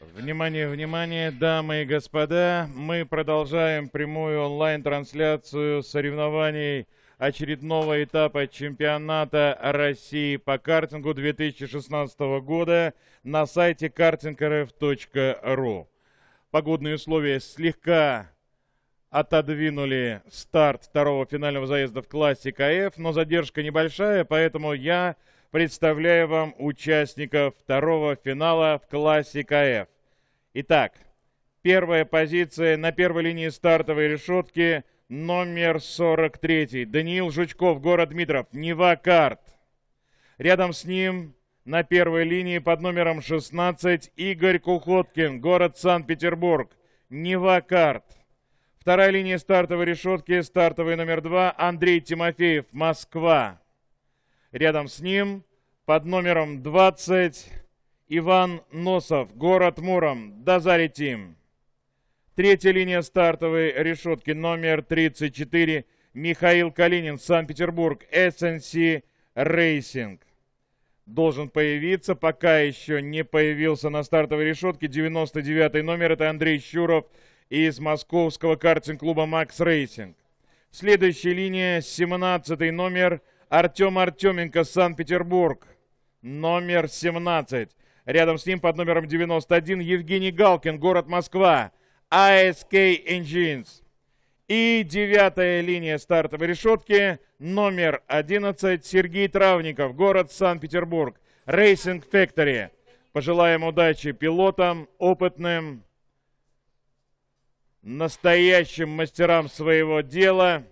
Внимание, внимание, дамы и господа, мы продолжаем прямую онлайн-трансляцию соревнований очередного этапа чемпионата России по картингу 2016 года на сайте karting.rf.ru. Погодные условия слегка отодвинули старт второго финального заезда в классе КФ, но задержка небольшая, поэтому я представляю вам участников второго финала в классе КФ. Итак, первая позиция на первой линии стартовой решетки номер 43. Даниил Жучков, город Дмитров, Нева Карт. Рядом с ним на первой линии под номером 16 Игорь Кухоткин, город Санкт-Петербург, Нева Карт. Вторая линия стартовой решетки, стартовый номер 2, Андрей Тимофеев, Москва. Рядом с ним под номером 20 Иван Носов, город Муром, Дозари Team. Третья линия стартовой решетки номер 34 Михаил Калинин, Санкт-Петербург, SNC Racing. Должен появиться, пока еще не появился на стартовой решетке 99 номер, это Андрей Щуров из московского картинг-клуба Max Racing. Следующая линия 17 номер Артем Артеменко, Санкт-Петербург, номер 17. Рядом с ним под номером 91 Евгений Галкин, город Москва, ASK Engines. И девятая линия стартовой решетки, номер 11, Сергей Травников, город Санкт-Петербург, Racing Factory. Пожелаем удачи пилотам, опытным, настоящим мастерам своего дела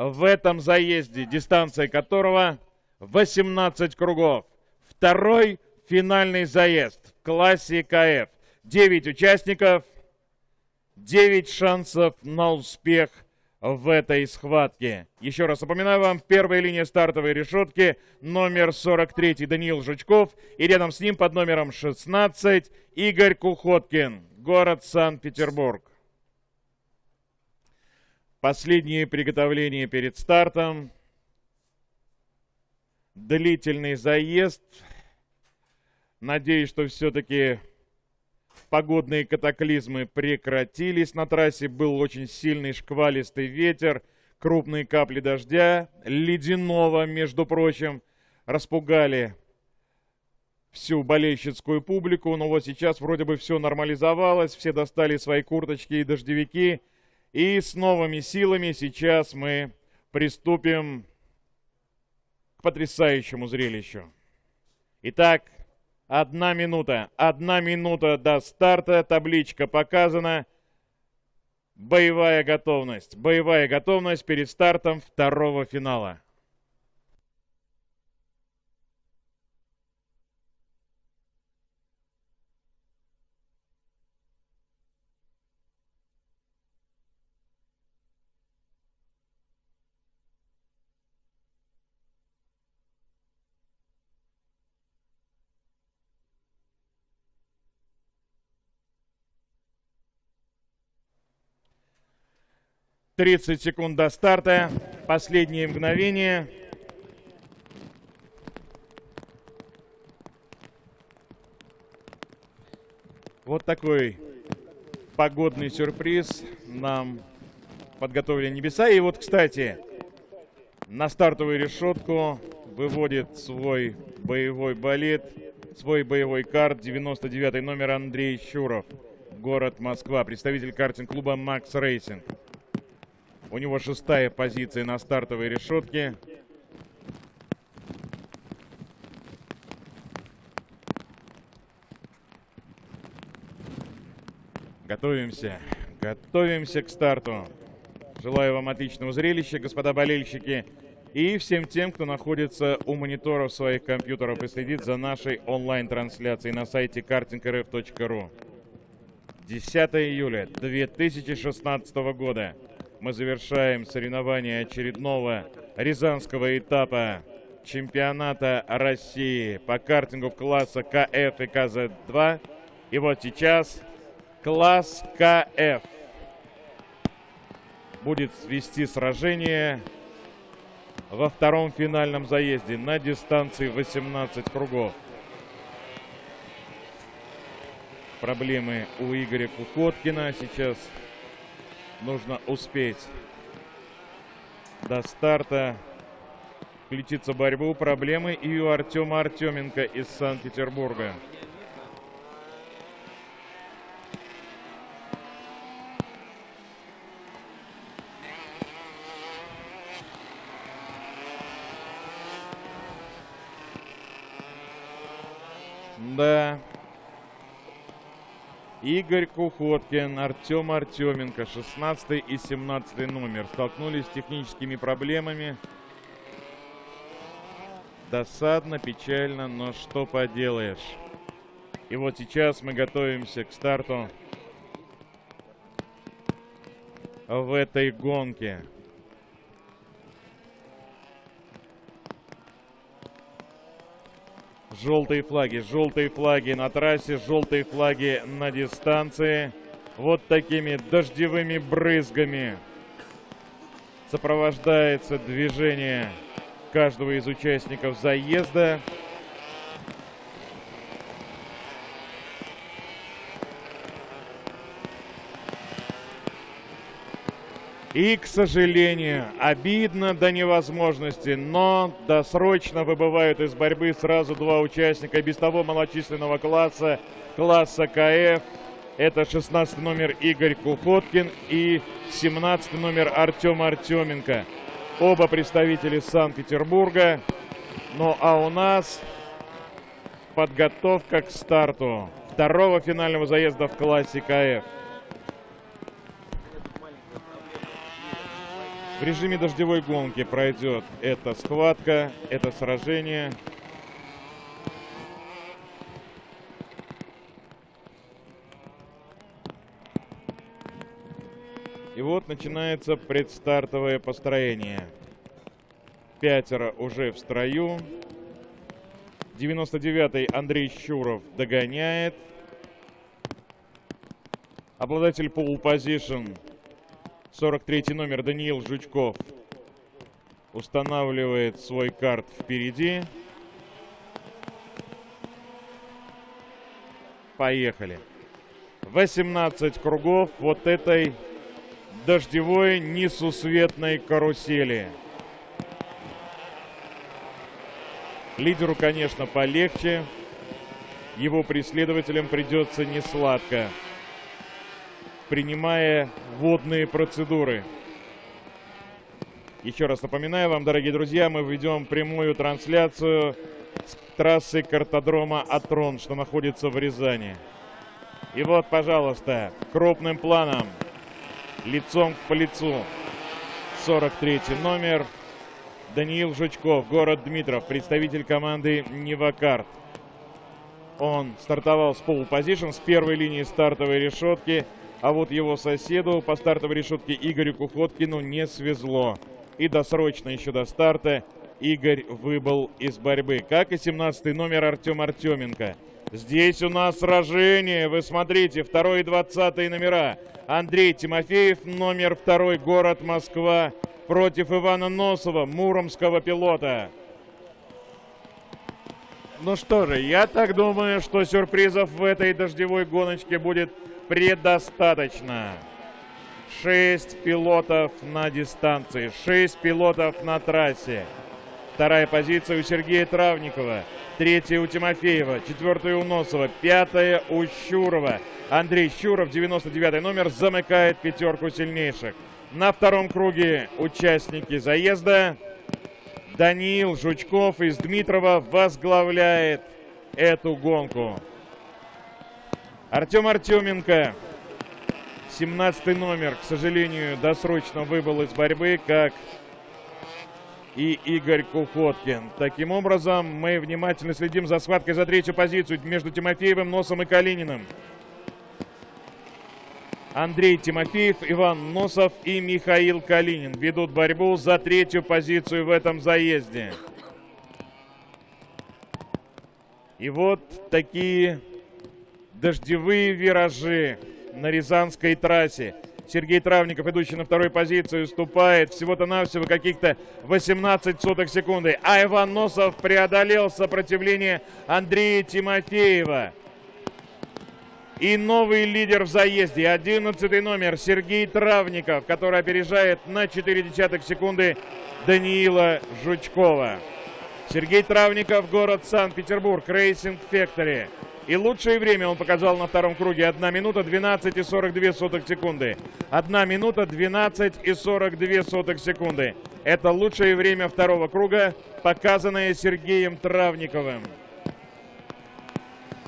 в этом заезде, дистанция которого 18 кругов. Второй финальный заезд в классе КФ. 9 участников, 9 шансов на успех в этой схватке. Еще раз напоминаю вам, первая линия стартовой решетки, номер 43 Даниил Жучков, и рядом с ним под номером 16 Игорь Кухоткин, город Санкт-Петербург. Последние приготовления перед стартом. Длительный заезд – Надеюсь, что все-таки погодные катаклизмы прекратились на трассе. Был очень сильный шквалистый ветер, крупные капли дождя, ледяного, между прочим, распугали всю болельщицкую публику. Но вот сейчас вроде бы все нормализовалось, все достали свои курточки и дождевики. И с новыми силами сейчас мы приступим к потрясающему зрелищу. Итак, Одна минута. Одна минута до старта. Табличка показана. Боевая готовность. Боевая готовность перед стартом второго финала. 30 секунд до старта. Последние мгновения. Вот такой погодный сюрприз нам подготовили небеса. И вот, кстати, на стартовую решетку выводит свой боевой болид, свой боевой карт, 99 номер Андрей Щуров, город Москва, представитель картинг-клуба «Max Racing». У него шестая позиция на стартовой решетке. Готовимся. Готовимся к старту. Желаю вам отличного зрелища, господа болельщики. И всем тем, кто находится у мониторов своих компьютеров и следит за нашей онлайн-трансляцией на сайте karting.rf.ru. 10 июля 2016 года мы завершаем соревнования очередного рязанского этапа чемпионата России по картингу класса КФ и КЗ-2. И вот сейчас класс КФ будет вести сражение во втором финальном заезде на дистанции 18 кругов. проблемы у Игоря Кукоткина. Сейчас нужно успеть до старта включиться в борьбу. Проблемы и у Артема Артеменко из Санкт-Петербурга. Да. Игорь Кухоткин, Артем Артеменко, 16 и 17 номер. Столкнулись с техническими проблемами. Досадно, печально, но что поделаешь. И вот сейчас мы готовимся к старту в этой гонке. Желтые флаги, желтые флаги на трассе, желтые флаги на дистанции. Вот такими дождевыми брызгами сопровождается движение каждого из участников заезда. И, к сожалению, обидно до невозможности, но досрочно выбывают из борьбы сразу два участника без того малочисленного класса, класса КФ. Это 16 номер Игорь Кухоткин и 17 номер Артем Артеменко. Оба представители Санкт-Петербурга. Ну а у нас подготовка к старту второго финального заезда в классе КФ. В режиме дождевой гонки пройдет эта схватка, это сражение. И вот начинается предстартовое построение. Пятеро уже в строю. 99-й Андрей Щуров догоняет. Обладатель пол позишн 43 номер Даниил Жучков устанавливает свой карт впереди. Поехали. 18 кругов вот этой дождевой несусветной карусели. Лидеру, конечно, полегче. Его преследователям придется несладко. сладко принимая водные процедуры. Еще раз напоминаю вам, дорогие друзья, мы ведем прямую трансляцию с трассы картодрома Атрон, что находится в Рязани. И вот, пожалуйста, крупным планом, лицом по лицу, 43 номер, Даниил Жучков, город Дмитров, представитель команды Невакарт. Он стартовал с полупозишн, с первой линии стартовой решетки – а вот его соседу по стартовой решетке Игорю Кухоткину не свезло. И досрочно еще до старта Игорь выбыл из борьбы. Как и 17 номер Артем Артеменко. Здесь у нас сражение. Вы смотрите, второй и 20 номера. Андрей Тимофеев, номер второй, город Москва, против Ивана Носова, муромского пилота. Ну что же, я так думаю, что сюрпризов в этой дождевой гоночке будет предостаточно. Шесть пилотов на дистанции, шесть пилотов на трассе. Вторая позиция у Сергея Травникова, третья у Тимофеева, четвертая у Носова, пятая у Щурова. Андрей Щуров, 99 номер, замыкает пятерку сильнейших. На втором круге участники заезда. Даниил Жучков из Дмитрова возглавляет эту гонку. Артем Артеменко, 17 номер, к сожалению, досрочно выбыл из борьбы, как и Игорь Кухоткин. Таким образом, мы внимательно следим за схваткой за третью позицию между Тимофеевым, Носом и Калининым. Андрей Тимофеев, Иван Носов и Михаил Калинин ведут борьбу за третью позицию в этом заезде. И вот такие дождевые виражи на Рязанской трассе. Сергей Травников, идущий на второй позиции, уступает всего-то навсего каких-то 18 сотых секунды. А Иван Носов преодолел сопротивление Андрея Тимофеева. И новый лидер в заезде, 11 номер Сергей Травников, который опережает на 4 десятых секунды Даниила Жучкова. Сергей Травников, город Санкт-Петербург, Racing Factory. И лучшее время он показал на втором круге 1 минута 12 и 42 сотых секунды. 1 минута 12 и 42 сотых секунды. Это лучшее время второго круга, показанное Сергеем Травниковым.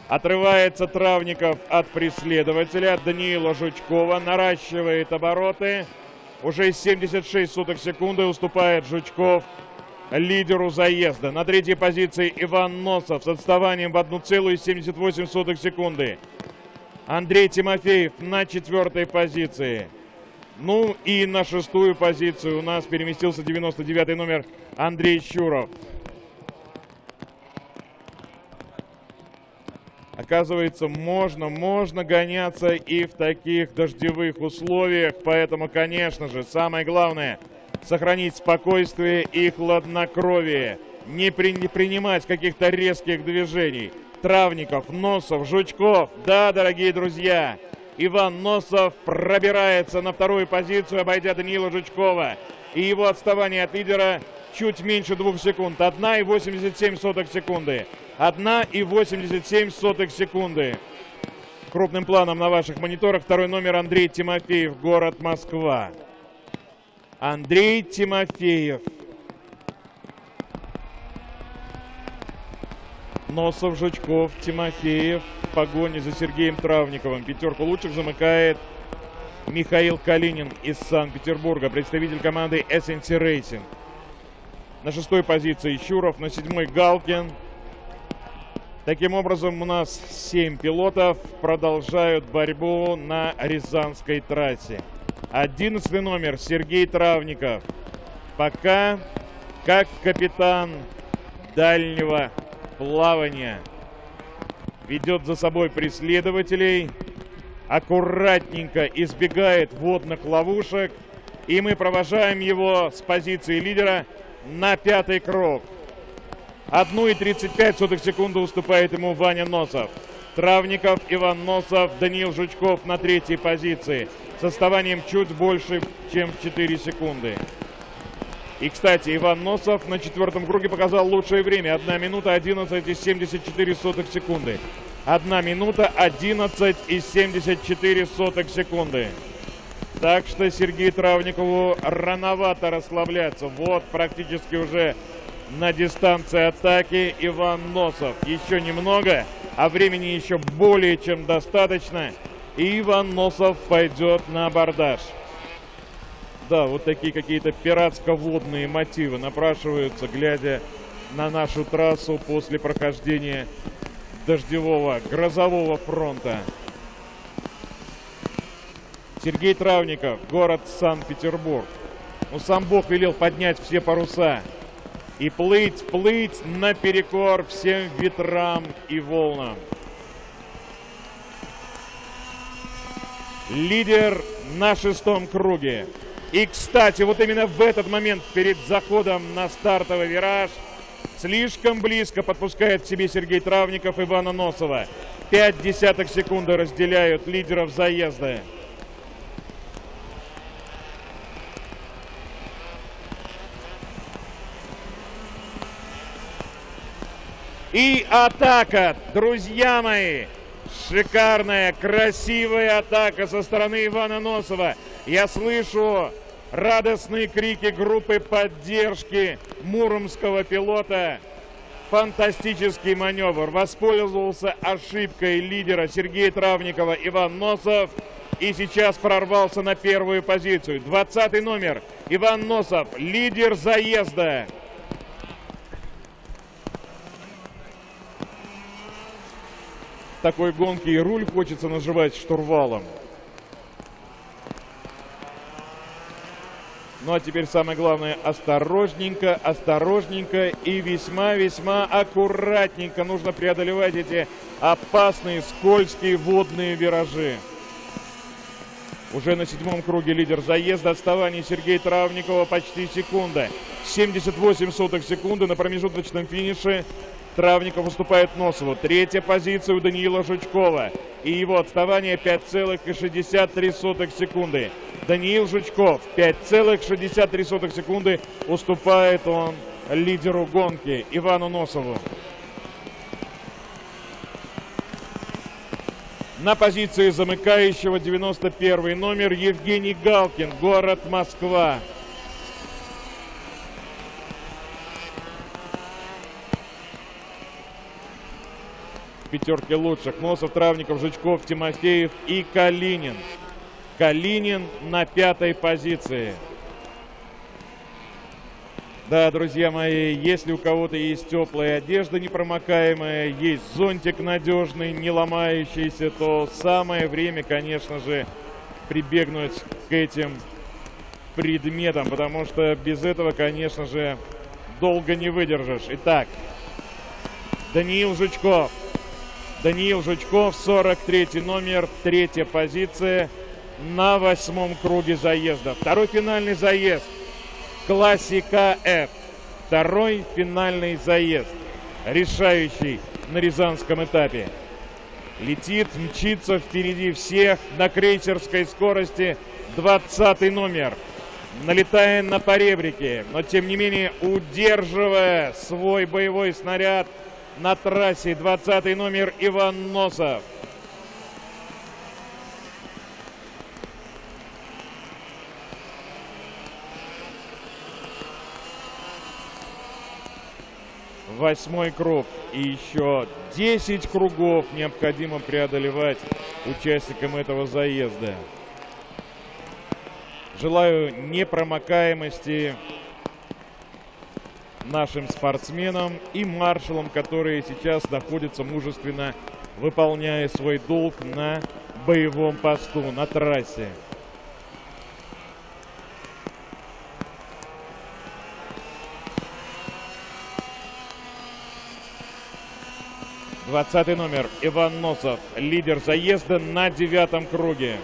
Отрывается Травников от преследователя. Даниила Жучкова наращивает обороты. Уже 76 сотых секунды уступает Жучков лидеру заезда. На третьей позиции Иван Носов с отставанием в 1,78 секунды. Андрей Тимофеев на четвертой позиции. Ну и на шестую позицию у нас переместился 99 номер Андрей Щуров. Оказывается, можно, можно гоняться и в таких дождевых условиях. Поэтому, конечно же, самое главное – сохранить спокойствие и хладнокровие. Не, при, не принимать каких-то резких движений. Травников, Носов, Жучков. Да, дорогие друзья, Иван Носов пробирается на вторую позицию, обойдя Даниила Жучкова. И его отставание от лидера чуть меньше двух секунд. 1,87 секунды. 1,87 секунды. Крупным планом на ваших мониторах второй номер Андрей Тимофеев, город Москва. Андрей Тимофеев. Носов, Жучков, Тимофеев в погоне за Сергеем Травниковым. Пятерку лучших замыкает Михаил Калинин из Санкт-Петербурга, представитель команды SNC Racing. На шестой позиции Щуров, на седьмой Галкин. Таким образом, у нас семь пилотов продолжают борьбу на Рязанской трассе. 11 номер Сергей Травников. Пока как капитан дальнего плавания. Ведет за собой преследователей. Аккуратненько избегает водных ловушек. И мы провожаем его с позиции лидера на пятый круг. 1,35 секунды уступает ему Ваня Носов. Травников, Иван Носов, Даниил Жучков на третьей позиции с отставанием чуть больше, чем 4 секунды. И, кстати, Иван Носов на четвертом круге показал лучшее время. 1 минута 11,74 секунды. 1 минута 11,74 секунды. Так что Сергею Травникову рановато расслабляться. Вот практически уже на дистанции атаки Иван Носов. Еще немного, а времени еще более чем достаточно. И Иван Носов пойдет на абордаж. Да, вот такие какие-то пиратско-водные мотивы напрашиваются, глядя на нашу трассу после прохождения дождевого грозового фронта. Сергей Травников, город Санкт-Петербург. Ну, сам Бог велел поднять все паруса и плыть, плыть наперекор всем ветрам и волнам. лидер на шестом круге. И, кстати, вот именно в этот момент перед заходом на стартовый вираж слишком близко подпускает к себе Сергей Травников Ивана Носова. Пять десятых секунды разделяют лидеров заезда. И атака, друзья мои! Шикарная, красивая атака со стороны Ивана Носова. Я слышу радостные крики группы поддержки муромского пилота. Фантастический маневр. Воспользовался ошибкой лидера Сергея Травникова Иван Носов. И сейчас прорвался на первую позицию. 20 номер. Иван Носов, лидер заезда. Такой гонки и руль хочется наживать штурвалом. Ну а теперь самое главное, осторожненько, осторожненько и весьма-весьма аккуратненько нужно преодолевать эти опасные скользкие водные виражи. Уже на седьмом круге лидер заезда. Отставание Сергея Травникова почти секунда. 78 сотых секунды на промежуточном финише Травников уступает Носову. Третья позиция у Даниила Жучкова. И его отставание 5,63 секунды. Даниил Жучков 5,63 секунды уступает он лидеру гонки Ивану Носову. На позиции замыкающего 91 номер Евгений Галкин, город Москва. Пятерке лучших. Носов, Травников, Жучков, Тимофеев и Калинин. Калинин на пятой позиции. Да, друзья мои, если у кого-то есть теплая одежда непромокаемая, есть зонтик надежный, не ломающийся, то самое время, конечно же, прибегнуть к этим предметам, потому что без этого, конечно же, долго не выдержишь. Итак, Даниил Жучков. Даниил Жучков, 43 номер, третья позиция на восьмом круге заезда. Второй финальный заезд – Классика F. Второй финальный заезд, решающий на Рязанском этапе. Летит, мчится впереди всех на крейсерской скорости 20 номер. Налетая на поребрике, но тем не менее удерживая свой боевой снаряд на трассе 20 номер Иван Носов. восьмой круг. И еще 10 кругов необходимо преодолевать участникам этого заезда. Желаю непромокаемости нашим спортсменам и маршалам, которые сейчас находятся мужественно, выполняя свой долг на боевом посту, на трассе. 20 номер Иван Носов, лидер заезда на девятом круге.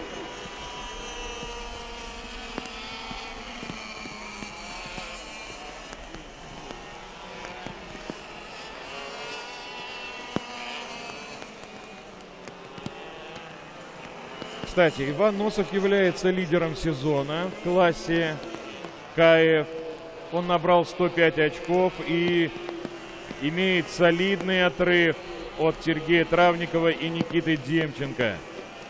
Кстати, Иван Носов является лидером сезона в классе КФ. Он набрал 105 очков и имеет солидный отрыв от Сергея Травникова и Никиты Демченко.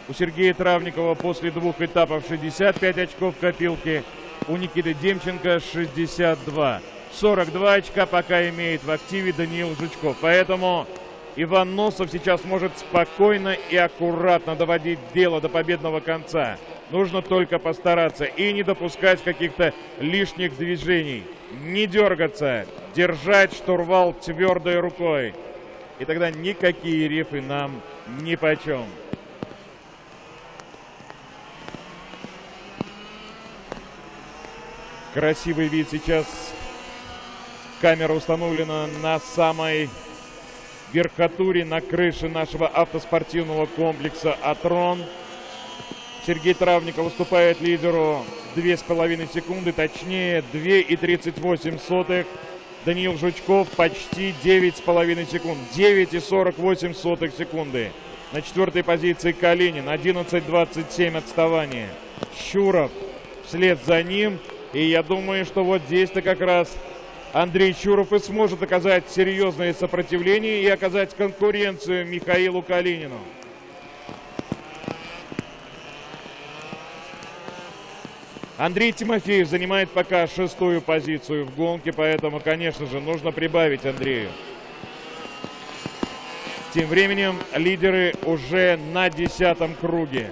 У Сергея Травникова после двух этапов 65 очков в копилке, у Никиты Демченко 62. 42 очка пока имеет в активе Даниил Жучков. Поэтому Иван Носов сейчас может спокойно и аккуратно доводить дело до победного конца. Нужно только постараться и не допускать каких-то лишних движений. Не дергаться, держать штурвал твердой рукой и тогда никакие рифы нам ни почем. Красивый вид сейчас. Камера установлена на самой верхотуре, на крыше нашего автоспортивного комплекса «Атрон». Сергей Травников выступает лидеру 2,5 секунды, точнее 2,38 Даниил Жучков почти 9,5 секунд. 9,48 секунды. На четвертой позиции Калинин. 11,27 отставание. Щуров вслед за ним. И я думаю, что вот здесь-то как раз Андрей Чуров и сможет оказать серьезное сопротивление и оказать конкуренцию Михаилу Калинину. Андрей Тимофеев занимает пока шестую позицию в гонке, поэтому, конечно же, нужно прибавить Андрею. Тем временем лидеры уже на десятом круге.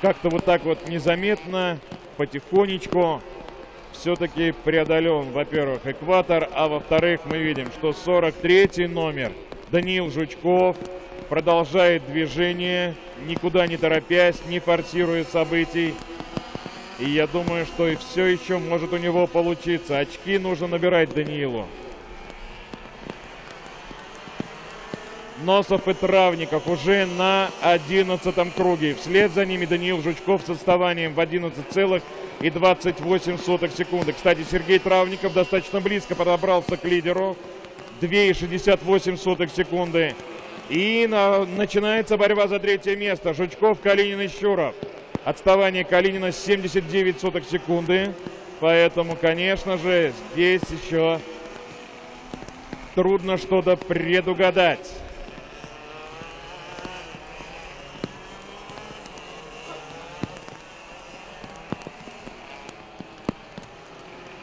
Как-то вот так вот незаметно, потихонечку все-таки преодолен, во-первых, экватор, а во-вторых, мы видим, что 43 номер Даниил Жучков продолжает движение, никуда не торопясь, не форсируя событий. И я думаю, что и все еще может у него получиться. Очки нужно набирать Даниилу. Носов и Травников уже на 11 круге. Вслед за ними Даниил Жучков с отставанием в 11,28 секунды. Кстати, Сергей Травников достаточно близко подобрался к лидеру. 2,68 секунды. И на, начинается борьба за третье место. Жучков, Калинин и Щуров. Отставание Калинина 79 сотых секунды. Поэтому, конечно же, здесь еще трудно что-то предугадать.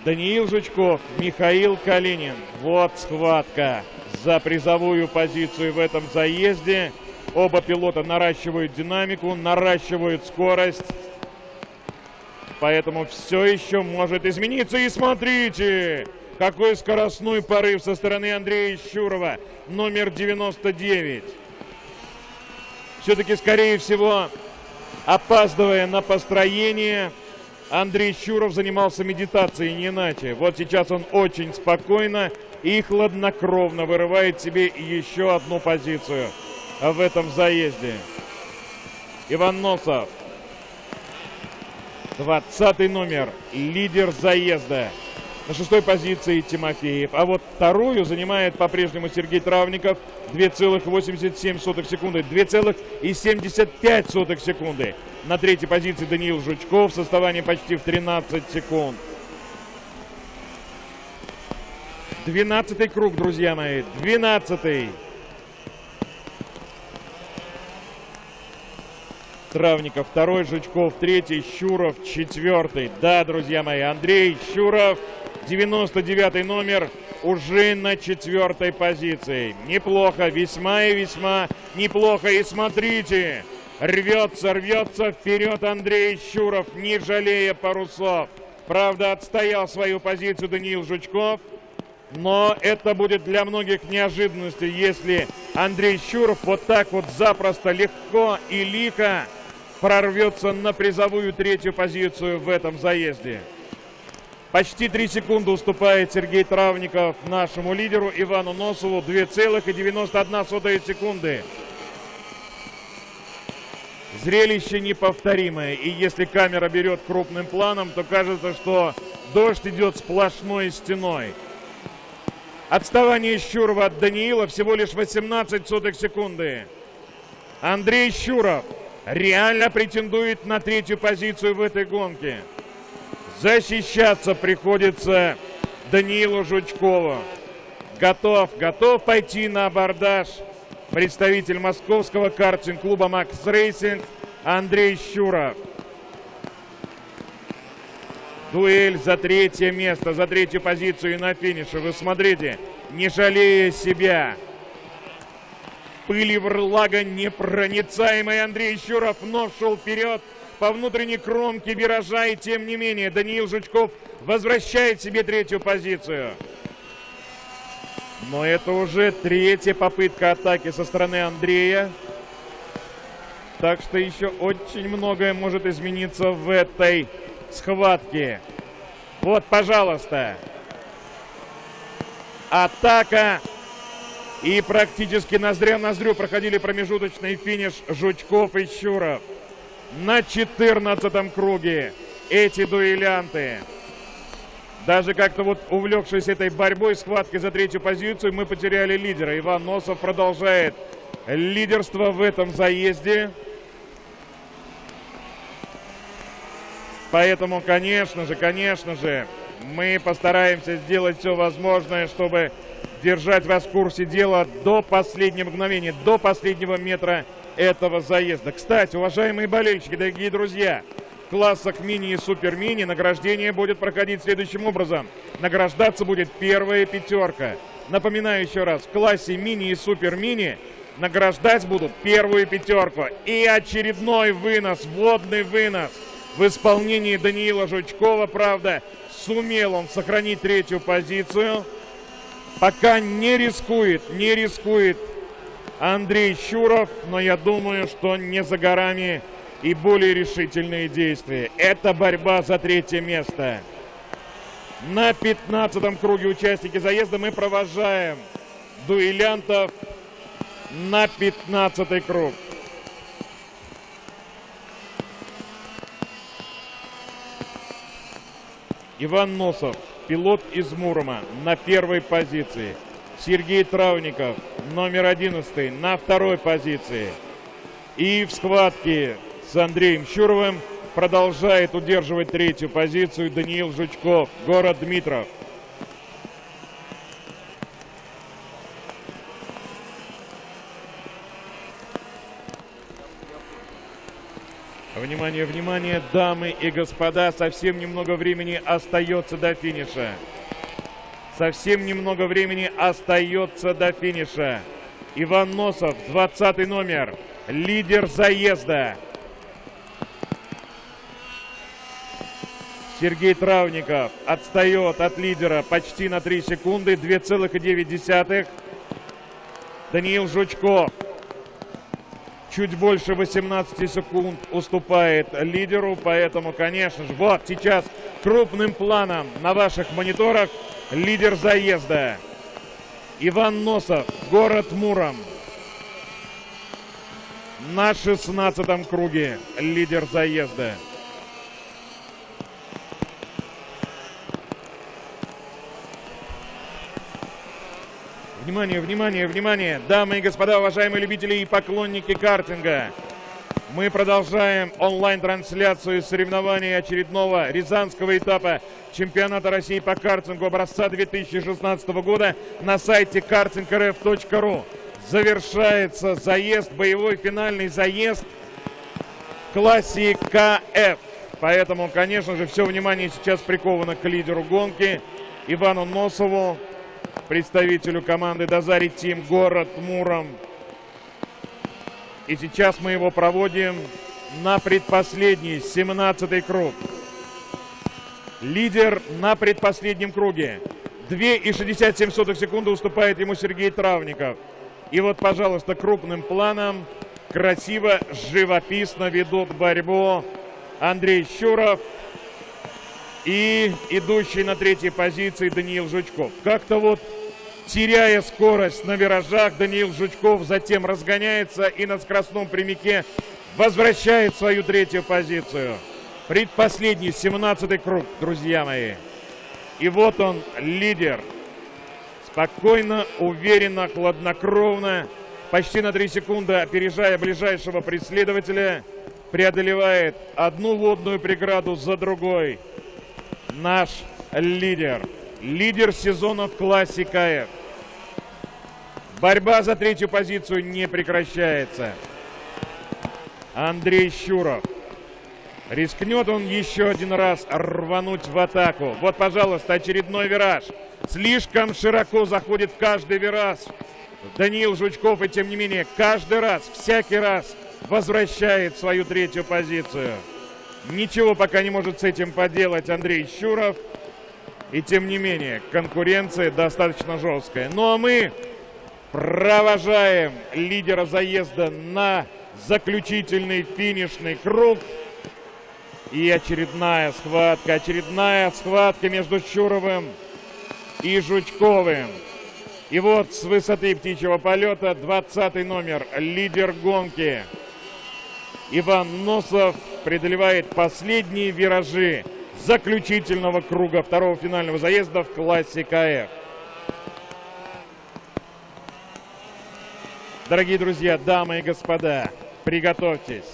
Даниил Жучков, Михаил Калинин. Вот схватка за призовую позицию в этом заезде. Оба пилота наращивают динамику, наращивают скорость. Поэтому все еще может измениться. И смотрите, какой скоростной порыв со стороны Андрея Щурова, номер 99. Все-таки, скорее всего, опаздывая на построение, Андрей Щуров занимался медитацией, не иначе. Вот сейчас он очень спокойно и хладнокровно вырывает себе еще одну позицию в этом заезде. Иван Носов. 20 номер. Лидер заезда. На шестой позиции Тимофеев. А вот вторую занимает по-прежнему Сергей Травников. 2,87 секунды. 2,75 секунды. На третьей позиции Даниил Жучков с отставанием почти в 13 секунд. 12 круг, друзья мои. 12 -й. Травников второй, Жучков третий, Щуров четвертый. Да, друзья мои, Андрей Щуров, 99 номер, уже на четвертой позиции. Неплохо, весьма и весьма неплохо. И смотрите, рвется, рвется вперед Андрей Щуров, не жалея парусов. Правда, отстоял свою позицию Даниил Жучков. Но это будет для многих неожиданностью, если Андрей Щуров вот так вот запросто, легко и лихо прорвется на призовую третью позицию в этом заезде. Почти 3 секунды уступает Сергей Травников нашему лидеру Ивану Носову. 2,91 секунды. Зрелище неповторимое. И если камера берет крупным планом, то кажется, что дождь идет сплошной стеной. Отставание Щурова от Даниила всего лишь 18 сотых секунды. Андрей Щуров реально претендует на третью позицию в этой гонке. Защищаться приходится Даниилу Жучкову. Готов, готов пойти на абордаж представитель московского картинг-клуба «Max Racing» Андрей Щуров. Дуэль за третье место, за третью позицию и на финише. Вы смотрите, не жалея себя, пылевлагонепроницаемый Андрей Щуров вновь шел вперед по внутренней кромке виража. И тем не менее Даниил Жучков возвращает себе третью позицию. Но это уже третья попытка атаки со стороны Андрея. Так что еще очень многое может измениться в этой схватке. Вот, пожалуйста. Атака и практически ноздря в ноздрю проходили промежуточный финиш Жучков и Щуров. На 14 круге эти дуэлянты. Даже как-то вот увлекшись этой борьбой, схваткой за третью позицию, мы потеряли лидера. Иван Носов продолжает лидерство в этом заезде. Поэтому, конечно же, конечно же, мы постараемся сделать все возможное, чтобы держать вас в курсе дела до последнего мгновения, до последнего метра этого заезда. Кстати, уважаемые болельщики, дорогие друзья, в классах мини и супер мини награждение будет проходить следующим образом. Награждаться будет первая пятерка. Напоминаю еще раз, в классе мини и супер мини награждать будут первую пятерку. И очередной вынос, водный вынос в исполнении Даниила Жучкова. Правда, сумел он сохранить третью позицию пока не рискует, не рискует Андрей Щуров, но я думаю, что не за горами и более решительные действия. Это борьба за третье место. На 15-м круге участники заезда мы провожаем дуэлянтов на 15 круг. Иван Носов, пилот из Мурома, на первой позиции. Сергей Травников, номер 11, на второй позиции. И в схватке с Андреем Щуровым продолжает удерживать третью позицию Даниил Жучков, город Дмитров. Внимание, внимание, дамы и господа, совсем немного времени остается до финиша. Совсем немного времени остается до финиша. Иван Носов, 20 номер, лидер заезда. Сергей Травников отстает от лидера почти на 3 секунды, 2,9. Даниил Жучков чуть больше 18 секунд уступает лидеру, поэтому, конечно же, вот сейчас крупным планом на ваших мониторах лидер заезда. Иван Носов, город Муром. На 16 круге лидер заезда. Внимание, внимание, внимание, дамы и господа, уважаемые любители и поклонники картинга. Мы продолжаем онлайн-трансляцию соревнований очередного рязанского этапа чемпионата России по картингу образца 2016 года на сайте karting.rf.ru. Завершается заезд, боевой финальный заезд в классе КФ. Поэтому, конечно же, все внимание сейчас приковано к лидеру гонки Ивану Носову представителю команды Дозари Тим город Муром. И сейчас мы его проводим на предпоследний, 17-й круг. Лидер на предпоследнем круге. 2,67 секунды уступает ему Сергей Травников. И вот, пожалуйста, крупным планом, красиво, живописно ведут борьбу Андрей Щуров и идущий на третьей позиции Даниил Жучков. Как-то вот теряя скорость на виражах, Даниил Жучков затем разгоняется и на скоростном прямике возвращает свою третью позицию. Предпоследний, 17-й круг, друзья мои. И вот он, лидер. Спокойно, уверенно, хладнокровно, почти на 3 секунды опережая ближайшего преследователя, преодолевает одну водную преграду за другой – наш лидер. Лидер сезона в классе КФ. Борьба за третью позицию не прекращается. Андрей Щуров. Рискнет он еще один раз рвануть в атаку. Вот, пожалуйста, очередной вираж. Слишком широко заходит в каждый вираж. Даниил Жучков, и тем не менее, каждый раз, всякий раз возвращает свою третью позицию. Ничего пока не может с этим поделать Андрей Щуров. И тем не менее, конкуренция достаточно жесткая. Ну а мы провожаем лидера заезда на заключительный финишный круг. И очередная схватка, очередная схватка между Щуровым и Жучковым. И вот с высоты птичьего полета 20 номер, лидер гонки. Иван Носов преодолевает последние виражи заключительного круга второго финального заезда в классе КФ. Дорогие друзья, дамы и господа, приготовьтесь.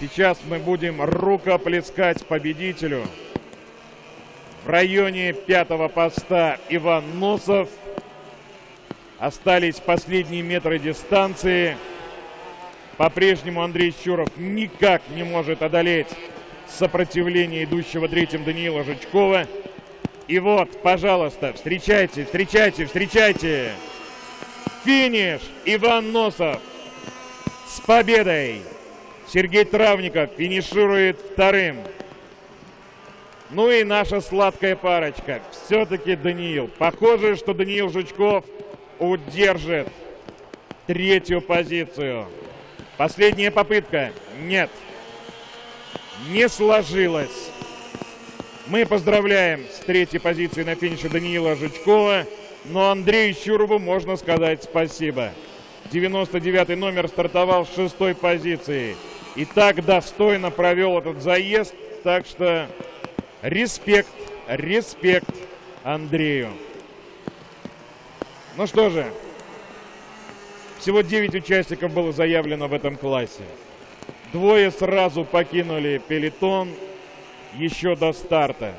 Сейчас мы будем рукоплескать победителю. В районе пятого поста Иван Носов. Остались последние метры дистанции. По-прежнему Андрей Щуров никак не может одолеть сопротивление идущего третьим Даниила Жучкова. И вот, пожалуйста, встречайте, встречайте, встречайте. Финиш Иван Носов с победой. Сергей Травников финиширует вторым. Ну и наша сладкая парочка. Все-таки Даниил. Похоже, что Даниил Жучков удержит третью позицию. Последняя попытка. Нет. Не сложилось. Мы поздравляем с третьей позиции на финише Даниила Жучкова. Но Андрею Щурову можно сказать спасибо. 99 номер стартовал с шестой позиции. И так достойно провел этот заезд. Так что респект, респект Андрею. Ну что же, всего 9 участников было заявлено в этом классе. Двое сразу покинули пелетон еще до старта.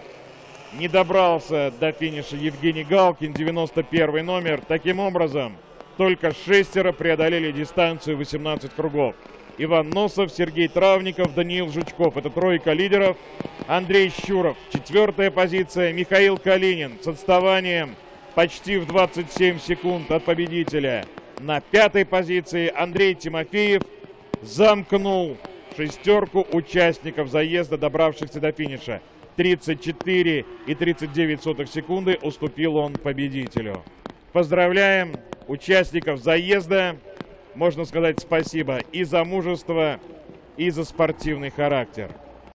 Не добрался до финиша Евгений Галкин, 91 номер. Таким образом, только шестеро преодолели дистанцию 18 кругов. Иван Носов, Сергей Травников, Даниил Жучков. Это тройка лидеров. Андрей Щуров, четвертая позиция. Михаил Калинин с отставанием почти в 27 секунд от победителя. На пятой позиции Андрей Тимофеев замкнул шестерку участников заезда, добравшихся до финиша. 34 и 39 сотых секунды уступил он победителю. Поздравляем участников заезда. Можно сказать спасибо и за мужество, и за спортивный характер.